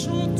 Schutz.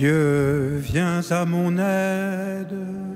Dieu, viens à mon aide.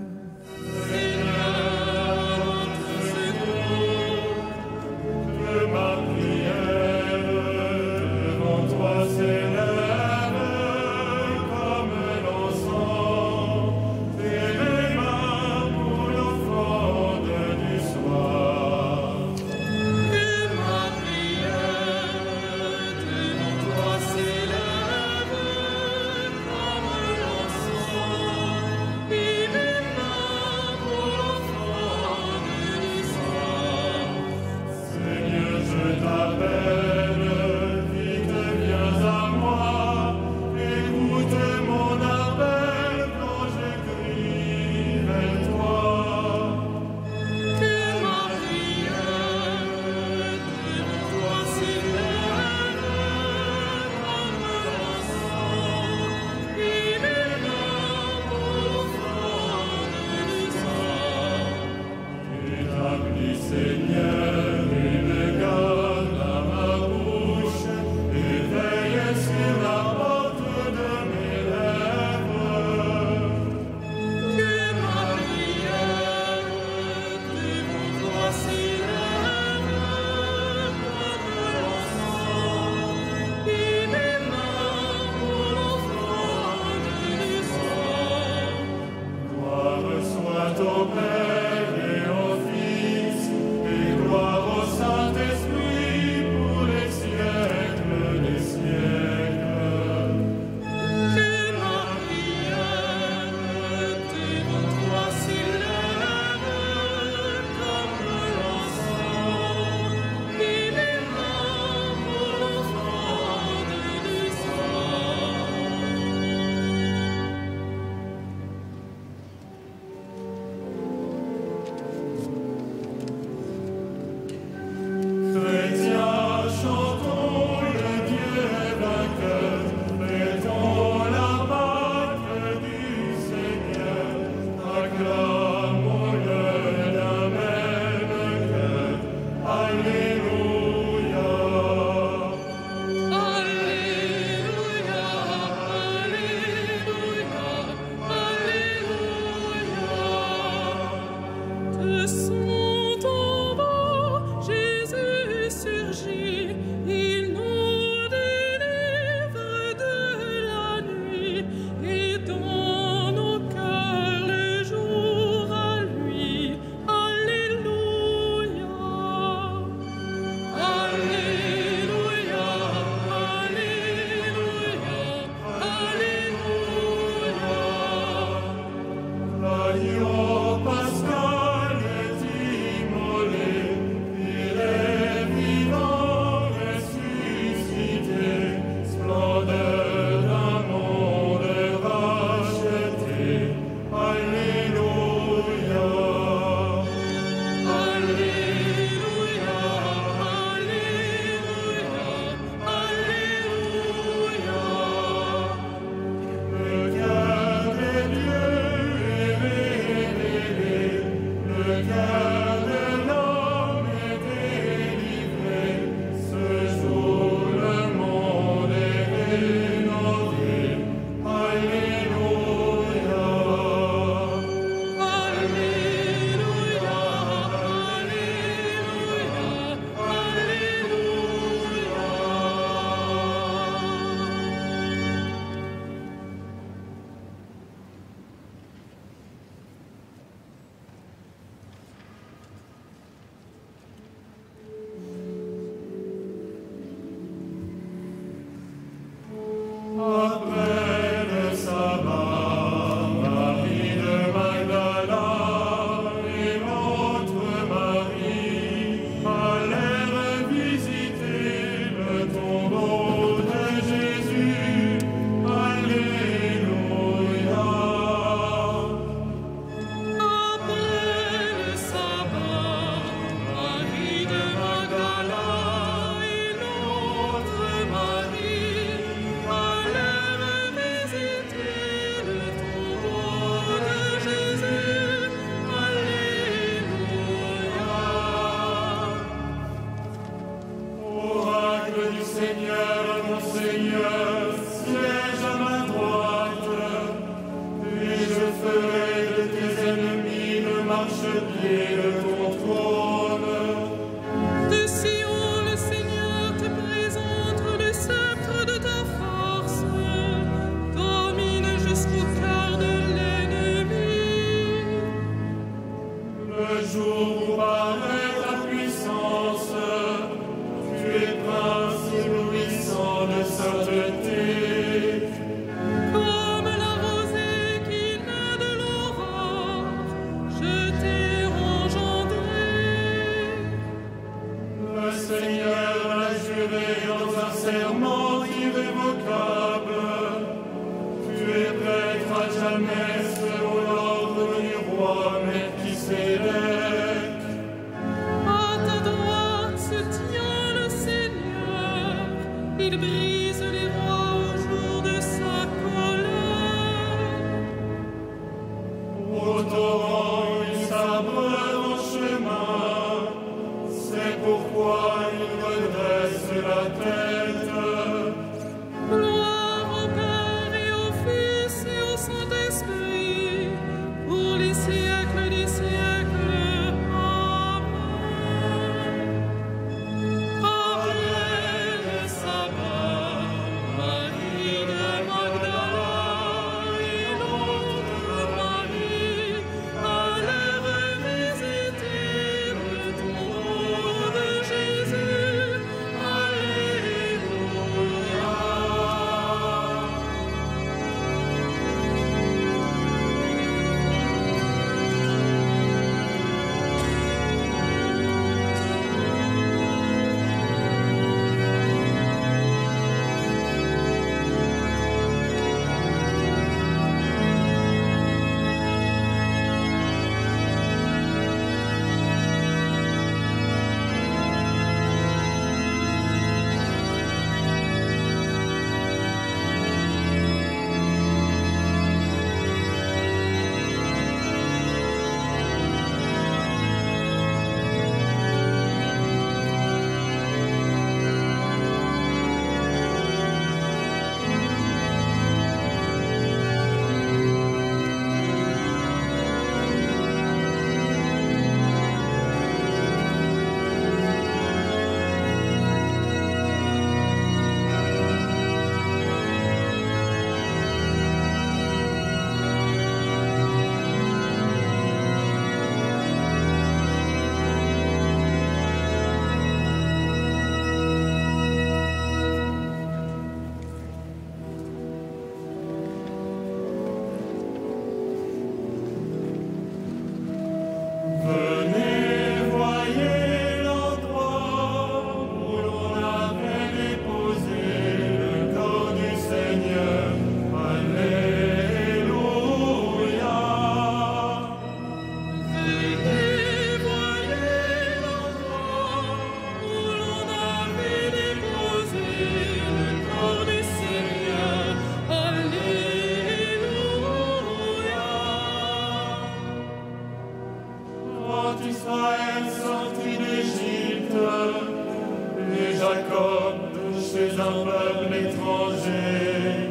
homme chez un peuple étranger.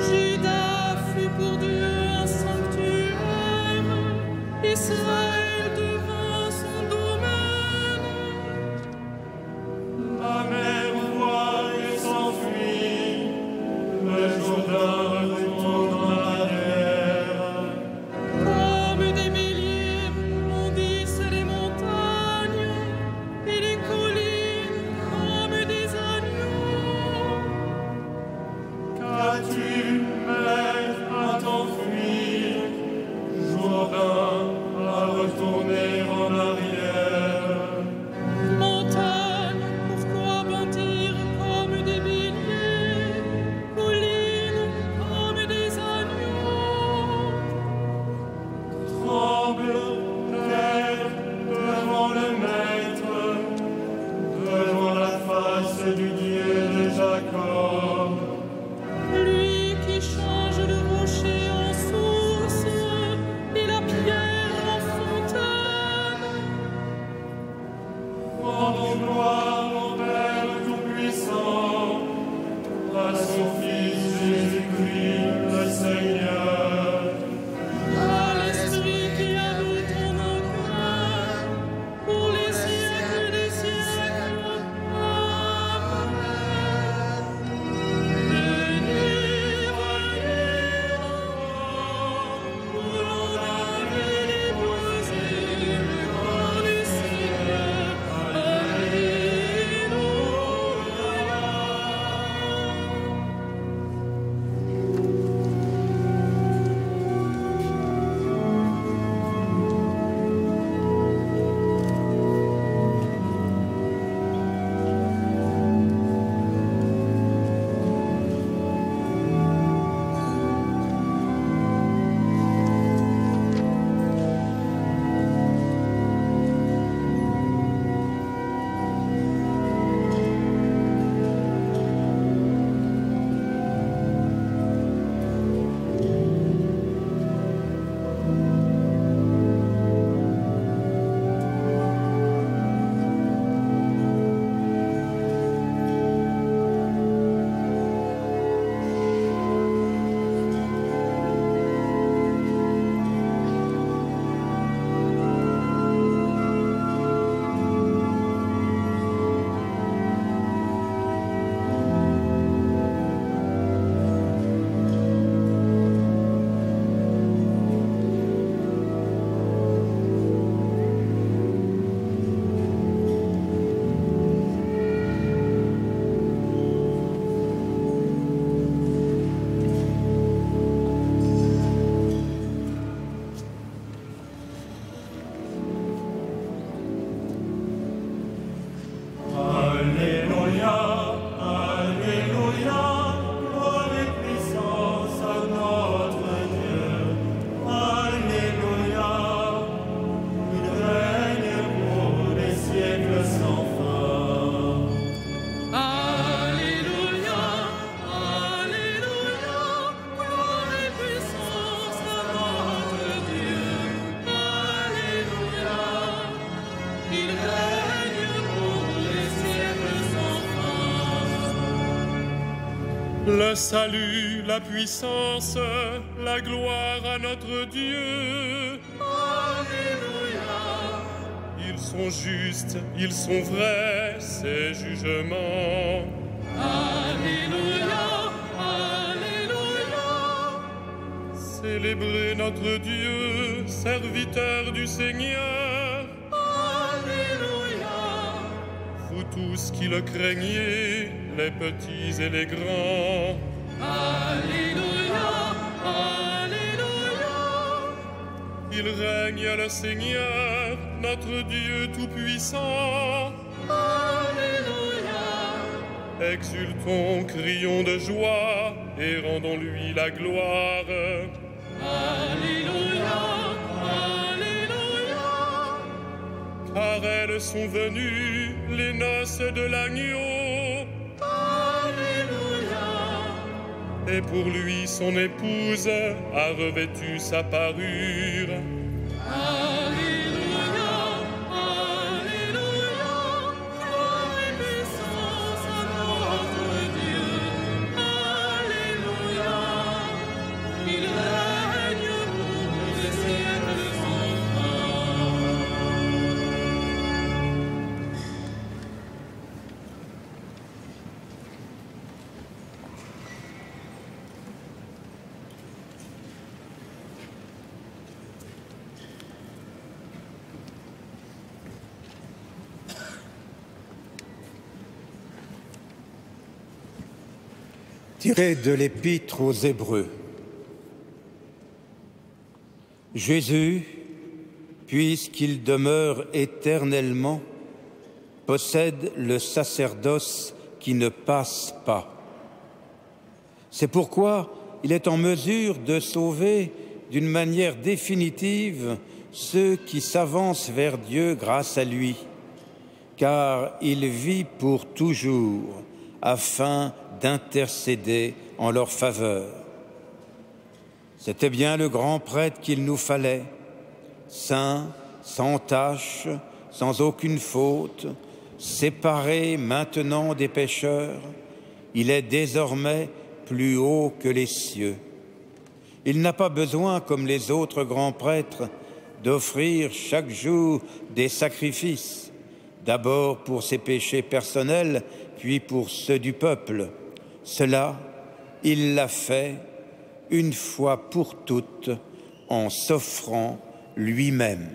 Judas fut pour Dieu. du Le salut, la puissance, la gloire à notre Dieu. Ils sont justes, ils sont vrais, ces jugements. Alléluia, Alléluia. Célébrez notre Dieu, serviteur du Seigneur. Alléluia, Vous tous qui le craignez, les petits et les grands. Alléluia, Alléluia. Il règne le Seigneur, notre Dieu Tout-Puissant. Alléluia, Exultons, crions de joie et rendons-lui la gloire. Alléluia, Alléluia. Car elles sont venues les noces de l'agneau. Et pour lui, son épouse a revêtu sa parure. Tiré de l'épître aux Hébreux. Jésus, puisqu'il demeure éternellement, possède le sacerdoce qui ne passe pas. C'est pourquoi il est en mesure de sauver d'une manière définitive ceux qui s'avancent vers Dieu grâce à lui, car il vit pour toujours afin d'intercéder en leur faveur. C'était bien le grand prêtre qu'il nous fallait, saint, sans tache, sans aucune faute, séparé maintenant des pécheurs, il est désormais plus haut que les cieux. Il n'a pas besoin, comme les autres grands prêtres, d'offrir chaque jour des sacrifices, d'abord pour ses péchés personnels, puis pour ceux du peuple. Cela, il l'a fait une fois pour toutes en s'offrant lui-même.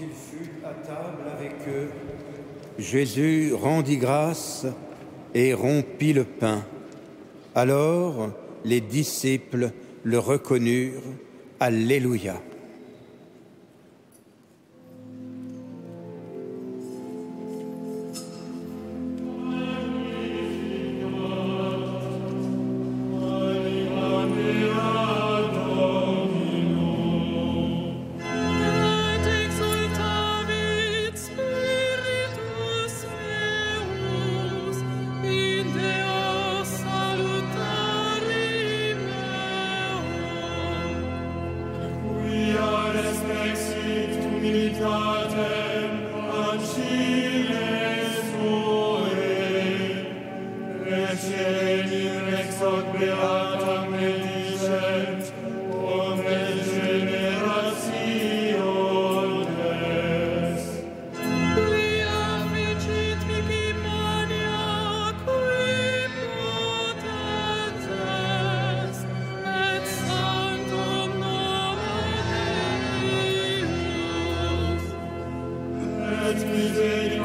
Il fut à table avec eux, Jésus rendit grâce et rompit le pain. Alors les disciples le reconnurent. Alléluia. Et misericordia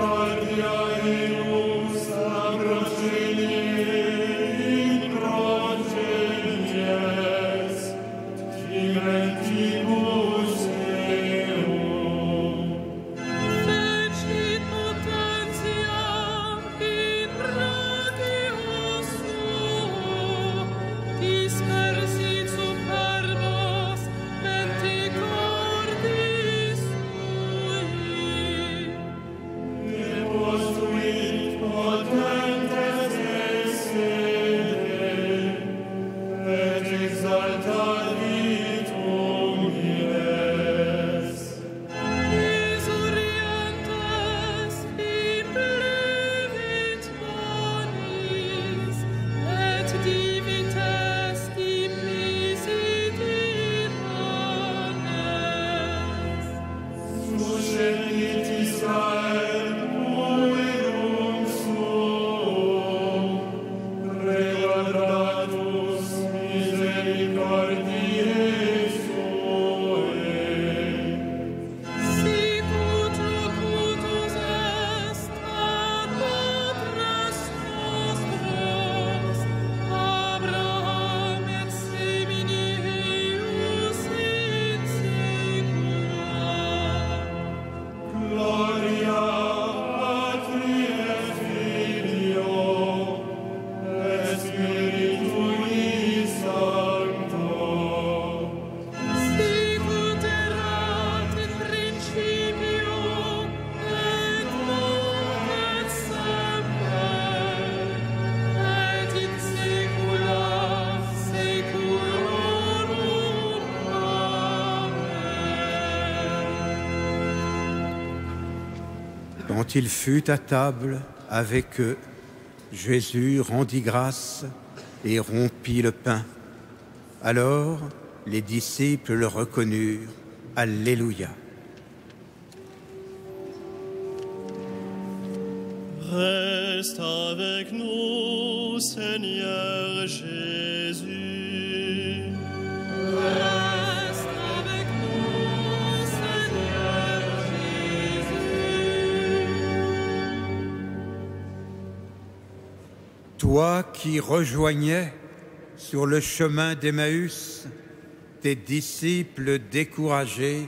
Quand il fut à table avec eux, Jésus rendit grâce et rompit le pain. Alors les disciples le reconnurent. Alléluia. Reste avec nous, Seigneur Jésus. Toi qui rejoignais sur le chemin d'Emmaüs tes disciples découragés,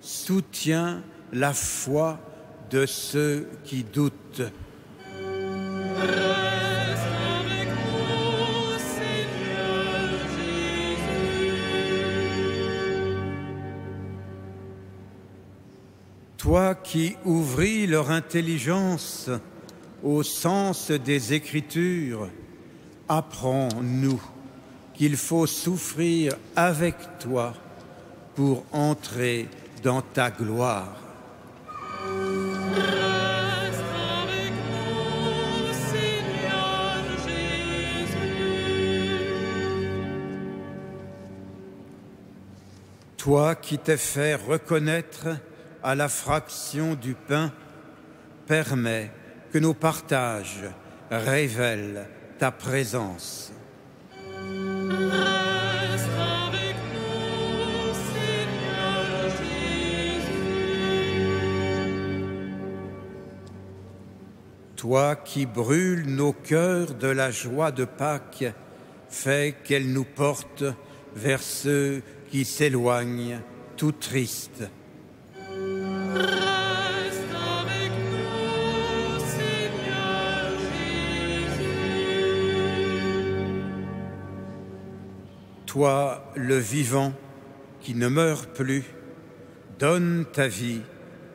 soutiens la foi de ceux qui doutent. Toi qui ouvris leur intelligence au sens des Écritures, apprends-nous qu'il faut souffrir avec toi pour entrer dans ta gloire. Toi qui t'es fait reconnaître à la fraction du pain, permets que nos partages révèlent ta présence. Toi qui brûles nos cœurs de la joie de Pâques, fais qu'elle nous porte vers ceux qui s'éloignent tout tristes Toi, le vivant, qui ne meurt plus, donne ta vie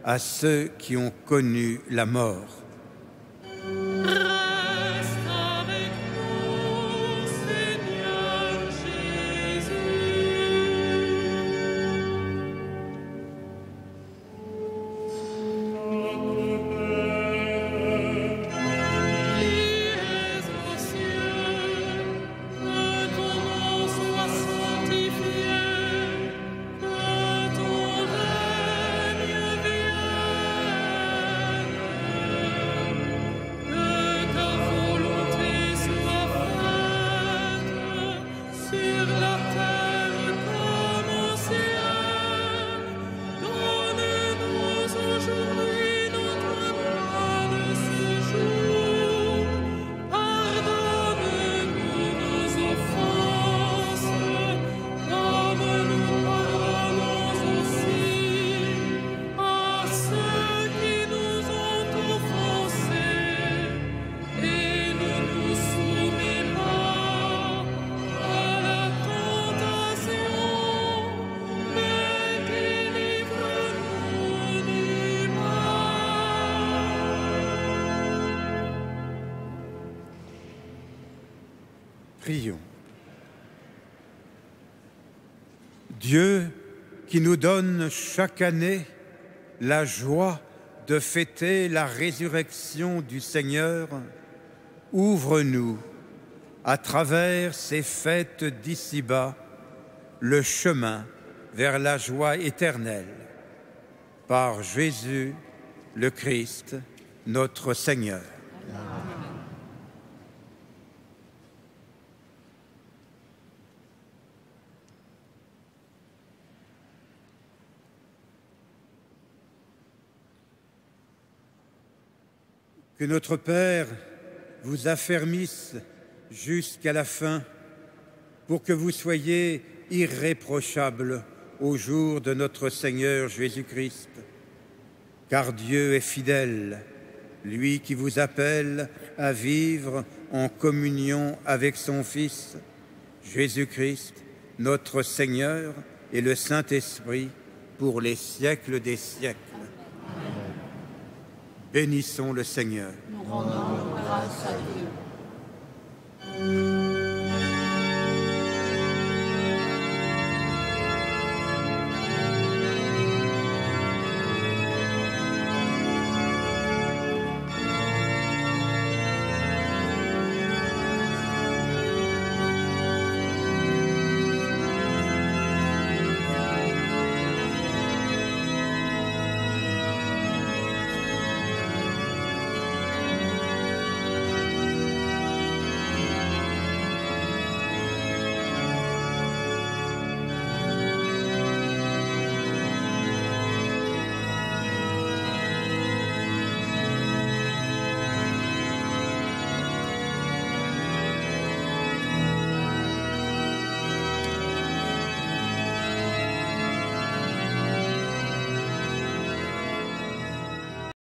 à ceux qui ont connu la mort. Prions. Dieu qui nous donne chaque année la joie de fêter la résurrection du Seigneur, ouvre-nous, à travers ces fêtes d'ici-bas, le chemin vers la joie éternelle. Par Jésus le Christ, notre Seigneur. Que notre Père vous affermisse jusqu'à la fin pour que vous soyez irréprochables au jour de notre Seigneur Jésus-Christ. Car Dieu est fidèle, lui qui vous appelle à vivre en communion avec son Fils, Jésus-Christ, notre Seigneur et le Saint-Esprit, pour les siècles des siècles. Bénissons le Seigneur. Nous rendons grâce à Dieu.